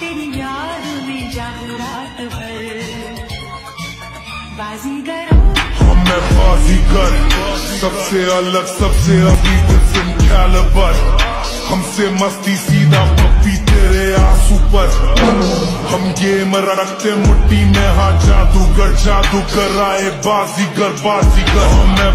तेरी याद में जागो रात भर। बाजीगर हम मैं बाजीगर सबसे अलग, सबसे अभी डिफरेंट कैलिबर हमसे मस्ती सीधा पप्पी तेरे आँसू पर। हम गेम रखते मुट्ठी में हाँ जादूगर जादूगर आए बाजीगर बाजीगर। हम मैं